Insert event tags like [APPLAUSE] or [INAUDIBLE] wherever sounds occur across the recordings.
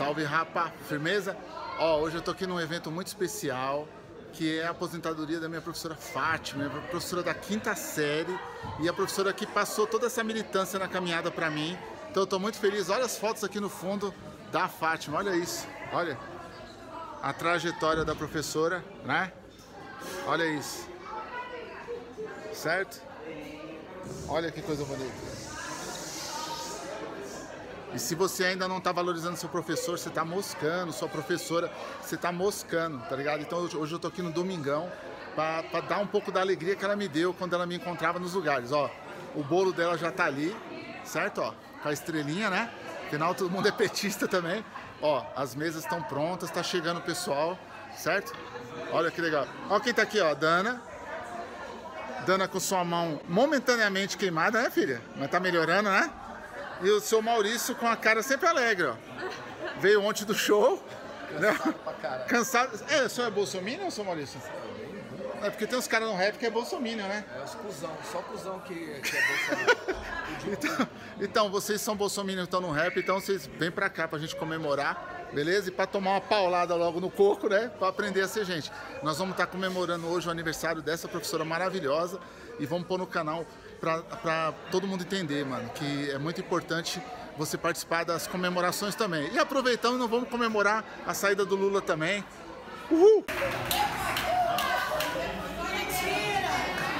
Salve, rapa! Firmeza? Ó, hoje eu tô aqui num evento muito especial, que é a aposentadoria da minha professora Fátima, minha professora da quinta série, e a professora que passou toda essa militância na caminhada para mim. Então eu tô muito feliz. Olha as fotos aqui no fundo da Fátima, olha isso. Olha a trajetória da professora, né? Olha isso. Certo? Olha que coisa bonita. E se você ainda não está valorizando seu professor, você está moscando, sua professora, você está moscando, tá ligado? Então hoje eu tô aqui no Domingão para dar um pouco da alegria que ela me deu quando ela me encontrava nos lugares. Ó, o bolo dela já tá ali, certo? Ó, com a estrelinha, né? Afinal, todo mundo é petista também. Ó, as mesas estão prontas, tá chegando o pessoal, certo? Olha que legal. Ó quem tá aqui, ó, Dana. Dana com sua mão momentaneamente queimada, né, filha? Mas tá melhorando, né? E o seu Maurício com a cara sempre alegre, ó. Veio ontem do show. Né? Cansado. É, o senhor é bolsominion ou seu Maurício? É porque tem uns caras no rap que é bolsominion, né? É os cuzão, só cuzão que, que é bolsominion. [LAUGHS] então, então, vocês são bolsominion, estão no rap, então vocês vêm pra cá pra gente comemorar, beleza? E pra tomar uma paulada logo no coco, né? Pra aprender a ser gente. Nós vamos estar comemorando hoje o aniversário dessa professora maravilhosa e vamos pôr no canal para todo mundo entender, mano, que é muito importante você participar das comemorações também. E aproveitando, nós vamos comemorar a saída do Lula também. Uhul! Tudo bem? Não é? Não deu certinho aqui, não. Ó, vem pra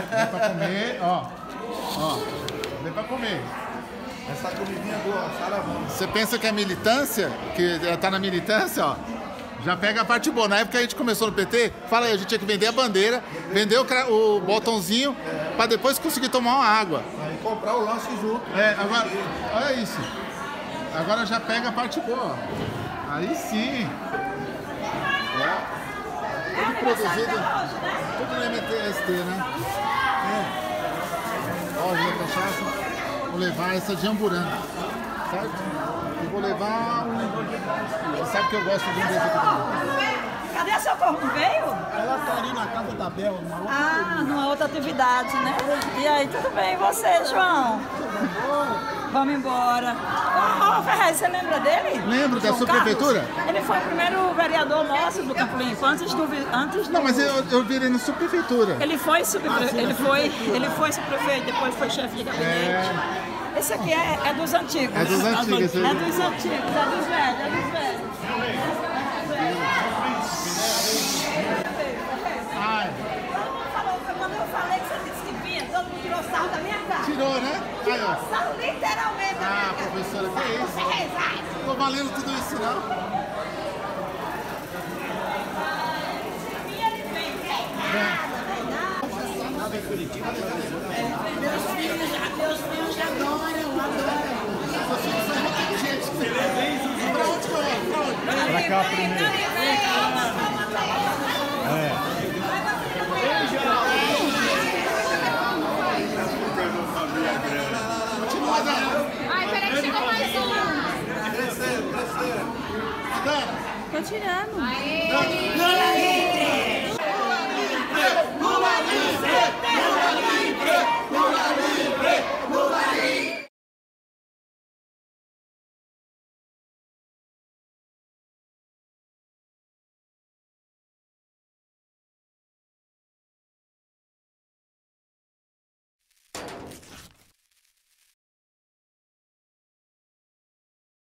Vem pra comer, ó. Ó, vem pra comer. Essa comidinha boa, saravão. Você pensa que é militância? Que tá na militância, ó? Já pega a parte boa. Na época que a gente começou no PT, fala aí, a gente tinha que vender a bandeira, vender o, o botãozinho, pra depois conseguir tomar uma água. Aí comprar o lanche junto. É, agora, olha isso. Agora já pega a parte boa. Aí sim. Tudo produzido, tudo no MTST, né? É. Ó, minha cachaça. Vou levar essa de amburana, certo? E vou levar um... Você sabe que eu gosto de um desse aqui também. Cadê seu corpo? Veio? Ela tá ali na casa da Bel, na outra Ah, numa outra atividade, né? E aí, tudo bem? E você, João? Vamos embora. Ô, ô, Ferrez, você lembra dele? Lembro, da sua prefeitura? Ele foi o primeiro vereador nosso do Campo Limpo, antes do... vi- Antes do... Não, mas eu, eu virei na subprefeitura. Ele foi subprefeito, ele foi, ele foi subprefeito, depois foi chefe de gabinete. Esse aqui é, é dos antigos. É dos antigos, aí. É dos antigos, é dos velhos, é dos velhos. Ai, Falou, Quando eu falei que você disse que vinha, todo mundo tirou sarro da minha cara. tirou, né? Aí, ó. Sarro literalmente da Ah, minha cara. professora, que isso? Você rezar. Tô valendo tudo isso, não? Treinado. Meus filhos, meus filhos adoram, adoram. Pra onde que eu vou? Pra onde? Pra cá primeiro. Continua, Dana. Ai, peraí que chegou mais um. Dana. Tô tirando. Aê!